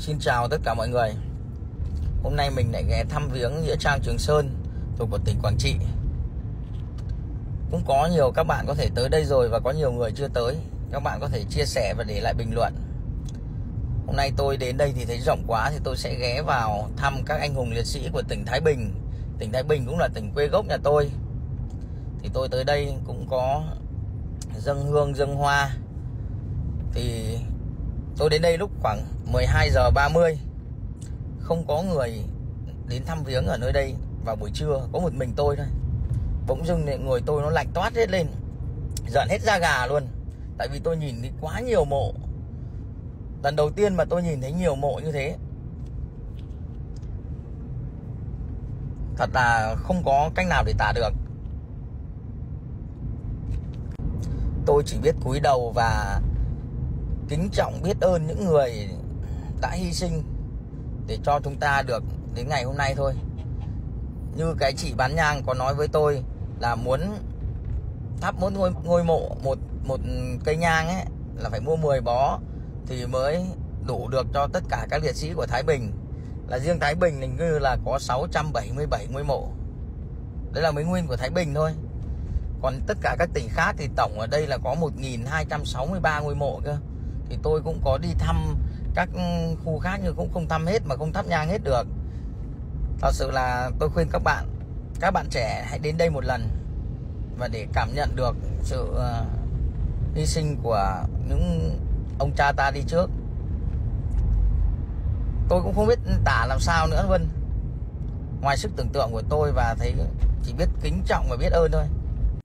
Xin chào tất cả mọi người. Hôm nay mình lại ghé thăm viếng Nghĩa Trang Trường Sơn, thuộc của tỉnh Quảng Trị. Cũng có nhiều các bạn có thể tới đây rồi và có nhiều người chưa tới. Các bạn có thể chia sẻ và để lại bình luận. Hôm nay tôi đến đây thì thấy rộng quá thì tôi sẽ ghé vào thăm các anh hùng liệt sĩ của tỉnh Thái Bình. Tỉnh Thái Bình cũng là tỉnh quê gốc nhà tôi. Thì tôi tới đây cũng có dâng hương dâng hoa. Thì tôi đến đây lúc khoảng 12 giờ 30 không có người đến thăm viếng ở nơi đây. Vào buổi trưa, có một mình tôi thôi. Bỗng dưng người tôi nó lạnh toát hết lên. Giận hết da gà luôn. Tại vì tôi nhìn thấy quá nhiều mộ. Lần đầu tiên mà tôi nhìn thấy nhiều mộ như thế. Thật là không có cách nào để tả được. Tôi chỉ biết cúi đầu và kính trọng biết ơn những người đã hy sinh để cho chúng ta được đến ngày hôm nay thôi. Như cái chị bán nhang có nói với tôi là muốn thắp muốn ngôi, ngôi mộ một một cây nhang ấy là phải mua 10 bó thì mới đủ được cho tất cả các liệt sĩ của Thái Bình. Là riêng Thái Bình hình như là có 677 ngôi mộ. Đấy là mấy nguyên của Thái Bình thôi. Còn tất cả các tỉnh khác thì tổng ở đây là có 1263 ngôi mộ cơ thì tôi cũng có đi thăm các ừ, khu khác nhưng cũng không thăm hết mà không thắp nhang hết được. Thật sự là tôi khuyên các bạn các bạn trẻ hãy đến đây một lần và để cảm nhận được sự ờ, hy sinh của những ông cha ta đi trước. Tôi cũng không biết tả làm sao nữa vân. Ngoài sức tưởng tượng của tôi và thấy chỉ biết kính trọng và biết ơn thôi.